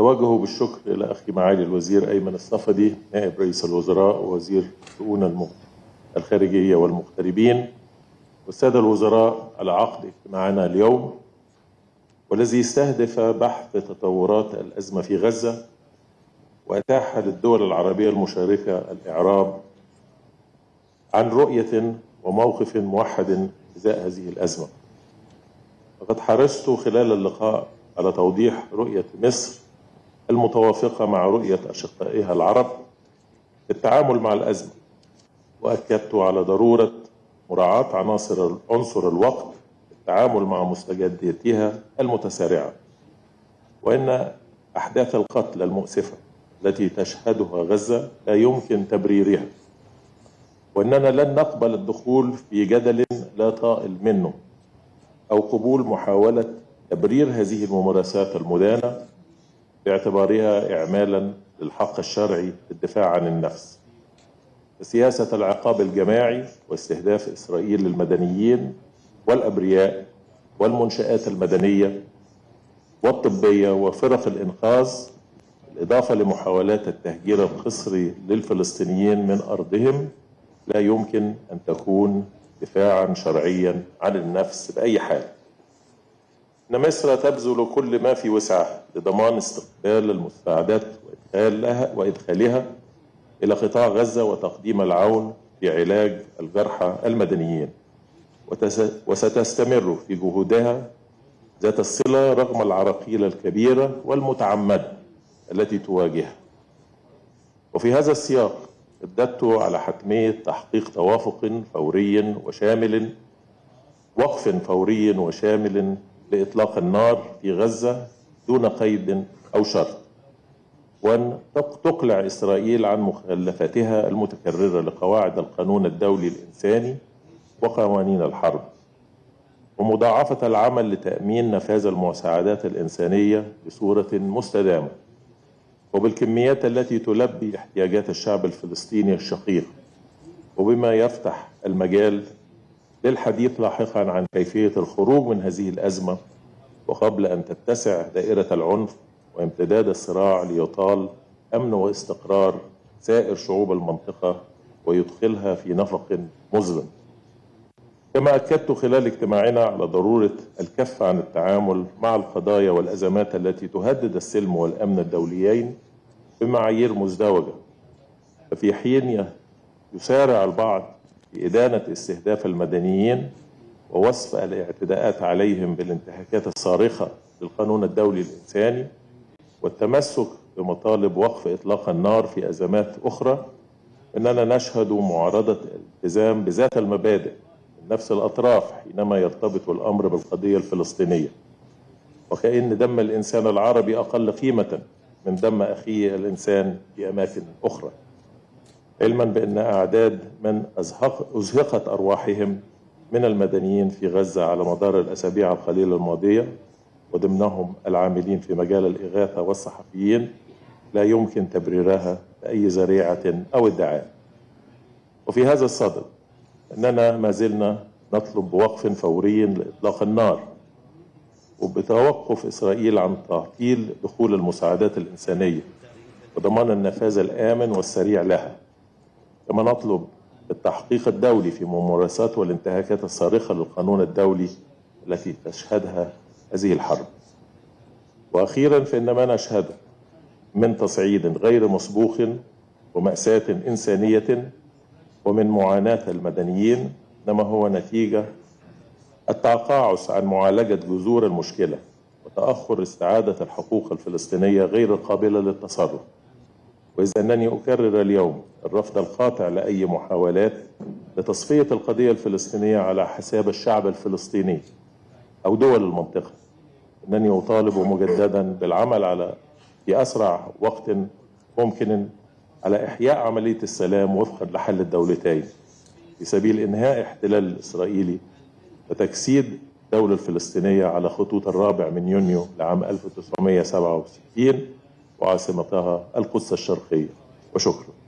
توجه بالشكر إلى أخي معالي الوزير أيمن الصفدي نائب رئيس الوزراء ووزير شؤون الخارجية والمغتربين والسادة الوزراء على عقد اجتماعنا اليوم والذي يستهدف بحث تطورات الأزمة في غزة وأتاح للدول العربية المشاركة الإعراب عن رؤية وموقف موحد إزاء هذه الأزمة. لقد حرصت خلال اللقاء على توضيح رؤية مصر المتوافقة مع رؤية أشقائها العرب في التعامل مع الأزمة وأكدت على ضرورة مراعاة عناصر عنصر الوقت في التعامل مع مستجداتها المتسارعة وإن أحداث القتل المؤسفة التي تشهدها غزة لا يمكن تبريرها وأننا لن نقبل الدخول في جدل لا طائل منه أو قبول محاولة تبرير هذه الممارسات المدانة باعتبارها إعمالا للحق الشرعي للدفاع عن النفس. سياسة العقاب الجماعي واستهداف إسرائيل للمدنيين والأبرياء والمنشآت المدنية والطبية وفرق الإنقاذ بالإضافة لمحاولات التهجير القسري للفلسطينيين من أرضهم لا يمكن أن تكون دفاعا شرعيا عن النفس بأي حال. إن مصر تبذل كل ما في وسعها لضمان استقبال المساعدات وإدخالها وإدخالها إلى قطاع غزة وتقديم العون في علاج الجرحى المدنيين. وستستمر في جهودها ذات الصلة رغم العراقيل الكبيرة والمتعمدة التي تواجهها. وفي هذا السياق شددت على حتمية تحقيق توافق فوري وشامل وقف فوري وشامل لإطلاق النار في غزة دون قيد أو شرط وأن تق- تقلع إسرائيل عن مخالفاتها المتكررة لقواعد القانون الدولي الإنساني وقوانين الحرب. ومضاعفة العمل لتأمين نفاذ المساعدات الإنسانية بصورة مستدامة. وبالكميات التي تلبي احتياجات الشعب الفلسطيني الشقيق. وبما يفتح المجال للحديث لاحقا عن كيفية الخروج من هذه الأزمة وقبل أن تتسع دائرة العنف وامتداد الصراع ليطال أمن واستقرار سائر شعوب المنطقة ويدخلها في نفق مظلم كما أكدت خلال اجتماعنا على ضرورة الكف عن التعامل مع القضايا والأزمات التي تهدد السلم والأمن الدوليين بمعايير مزدوجة. ففي حين يسارع البعض في إدانة استهداف المدنيين ووصف الاعتداءات عليهم بالانتهاكات الصارخة للقانون الدولي الإنساني والتمسك بمطالب وقف إطلاق النار في أزمات أخرى إننا نشهد معارضة الالتزام بذات المبادئ من نفس الأطراف حينما يرتبط الأمر بالقضية الفلسطينية. وكأن دم الإنسان العربي أقل قيمة من دم أخيه الإنسان في أماكن أخرى. علما بأن أعداد من أزهق أزهقت أرواحهم من المدنيين في غزة على مدار الأسابيع القليلة الماضية وضمنهم العاملين في مجال الإغاثة والصحفيين لا يمكن تبريرها بأي ذريعة أو ادعاء. وفي هذا الصدد أننا ما زلنا نطلب بوقف فوري لإطلاق النار وبتوقف إسرائيل عن تعطيل دخول المساعدات الإنسانية وضمان النفاذ الآمن والسريع لها. كما نطلب التحقيق الدولي في ممارسات والانتهاكات الصارخة للقانون الدولي التي تشهدها هذه الحرب. وأخيرا فإن ما نشهده من تصعيد غير مسبوق ومأساة إنسانية ومن معاناة المدنيين إنما هو نتيجة التقاعس عن معالجة جذور المشكلة وتأخر استعادة الحقوق الفلسطينية غير القابلة للتصرف. وإذا أنني أكرر اليوم الرفض القاطع لأي محاولات لتصفية القضية الفلسطينية على حساب الشعب الفلسطيني أو دول المنطقة. أنني أطالب مجددا بالعمل على في أسرع وقت ممكن على إحياء عملية السلام وفقا لحل الدولتين. في سبيل إنهاء احتلال الإسرائيلي وتجسيد الدولة الفلسطينية على خطوط الرابع من يونيو لعام 1967 وعاصمتها القدس الشرقية. وشكرا.